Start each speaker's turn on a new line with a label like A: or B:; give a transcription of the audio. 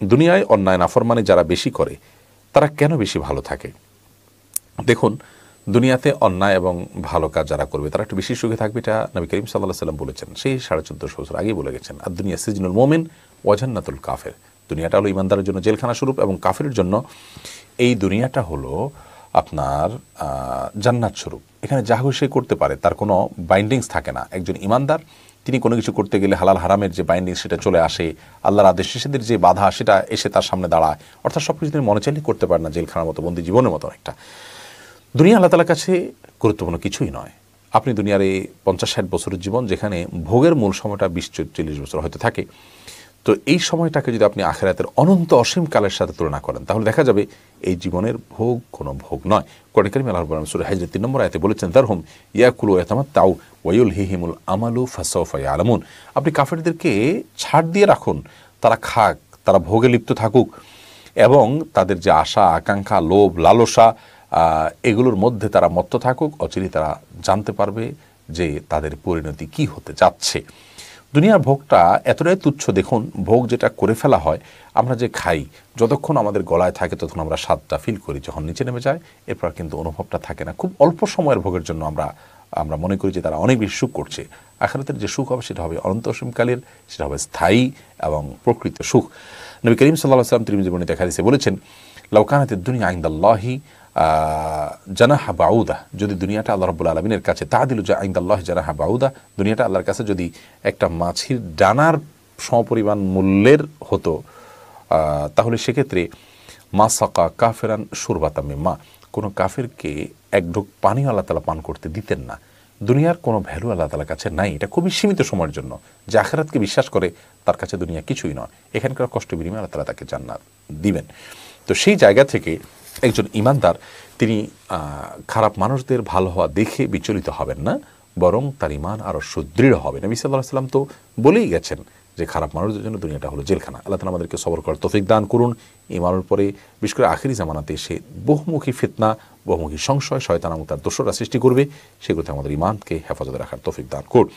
A: দুনিয়ায় অন্যায় নাফরমানি যারা বেশি করে, তারা কেন বেশি ভালো থাকে? দেখুন, দুনিয়াতে অন্যায় এবং ভালো কাজ যারা করবে, তারা একটু বেশি সুখে থাকবে, এটা নবী করিম সাল্লাহ সাল্লাম বলেছেন। সেই সাড়ে চোদ্দশো বছর আগেই বলে গেছেন আর দুনিয়া সিজনুল মোমেন ওয়াজান্নাতুল কাফের। দুনিয়াটা হলো ইমানদারের জন্য জেলখানা স্বরূপ এবং কাফের জন্য। এই দুনিয়াটা হলো আপনার জান্নাত স্বরূপ। এখানে যা সে করতে পারে, তার কোনো বাইন্ডিংস থাকে না। একজন ইমানদার, তিনি কোনো কিছু করতে গেলে হালাল হারামের যে বাইন্ডিং সেটা চলে আসে, আল্লাহর আদেশ শিশুদের যে বাধা সেটা এসে তার সামনে দাঁড়ায়। অর্থাৎ সব কিছু তিনি মনে চাইলে করতে পারেন না, জেলখানার মতো, বন্দি জীবনের মতো অনেকটা দুনিয়া আল্লাহ তালার কাছে গুরুত্বপূর্ণ কিছুই নয়। আপনি দুনিয়ার এই পঞ্চাশ ষাট বছরের জীবন যেখানে ভোগের মূল সময়টা বিশ চল্লিশ বছর হয়তো থাকে তো এই সময়টাকে যদি আপনি আখেরাতের অনন্ত অসীম কালের সাথে তুলনা করেন, তাহলে দেখা যাবে এই জীবনের ভোগ কোনো ভোগ নয়। কোরআন করিম আল্লাহ বললাম সুরে হাজর তিন নম্বর আয়তে বলেছেন তার হুম ইয়াকুল এতামাত তাও ওয়ুল হিহিমুল আমালু ফাসফাই আলমুন আপনি কাফেরদেরকে ছাড় দিয়ে রাখুন। তারা খাক, তারা ভোগে লিপ্ত থাকুক এবং তাদের যে আশা, আকাঙ্ক্ষা, লোভ, লালসা এগুলোর মধ্যে তারা মত্ত থাকুক। অচিরে তারা জানতে পারবে যে তাদের পরিণতি কি হতে যাচ্ছে। দুনিয়ার ভোগটা এতটাই তুচ্ছ, দেখুন, ভোগ যেটা করে ফেলা হয়, আমরা যে খাই, যতক্ষণ আমাদের গলায় থাকে তখন আমরা স্বাদটা ফিল করি, যখন নিচে নেমে যায়, এরপর কিন্তু অনুভবটা থাকে না। খুব অল্প সময়ের ভোগের জন্য আমরা আমরা মনে করি যে তারা অনেক বেশি সুখ করছে। আখারাতের যে সুখ হবে, সেটা হবে অনন্ত অসীমকালের, সেটা হবে স্থায়ী এবং প্রকৃত সুখ। নবী করিম সাল্লাহ সাল্লাম তিনি জীবনে দেখা দিয়েছে বলেছেন লৌকানাতের দুনিয়া আইন্দাল্লাহি জানাহা বাউদা, যদি দুনিয়াটা আল্লাহ রব্বুল আলমিনের কাছে তা দিল যে আইন্দাল্লাহ জানাহা বাউদা, দুনিয়াটা আল্লাহর কাছে যদি একটা মাছির ডানার সমপরিমাণ মূল্যের হতো তাহলে সেক্ষেত্রে, মা সাকা কাফেরান সুরবাতামে মা কোনো কাফেরকে এক ঢোক পানি আল্লাহ তালা পান করতে দিতেন না। দুনিয়ার কোনো ভ্যালু আল্লাহ তালার কাছে নাই, এটা খুবই সীমিত সময়ের জন্য। যে আখেরাতকে বিশ্বাস করে, তার কাছে দুনিয়া কিছুই নয়। এখানকার কষ্ট বিনিময় আল্লাহ তালা তাকে জান্নাত দিবেন। তো সেই জায়গা থেকে একজন ইমানদার, তিনি খারাপ মানুষদের ভালো হওয়া দেখে বিচলিত হবেন না, বরং তার ইমান আরও সুদৃঢ় হবে। নবী সাল্লাহ সাল্লাম তো বলেই গেছেন যে খারাপ মানুষদের জন্য দুনিয়াটা হলো জেলখানা। আল্লাহ তালা আমাদেরকে সবর করার তফিক দান করুন। ইমানের পরে বিশেষ করে আখিরি জামানাতে এসে বহুমুখী ফিতনা, বহুমুখী সংশয়, শয়তান তার দোষরা সৃষ্টি করবে, সেগুলোতে আমাদের ইমানকে হেফাজতে রাখার তফিক দান করুন।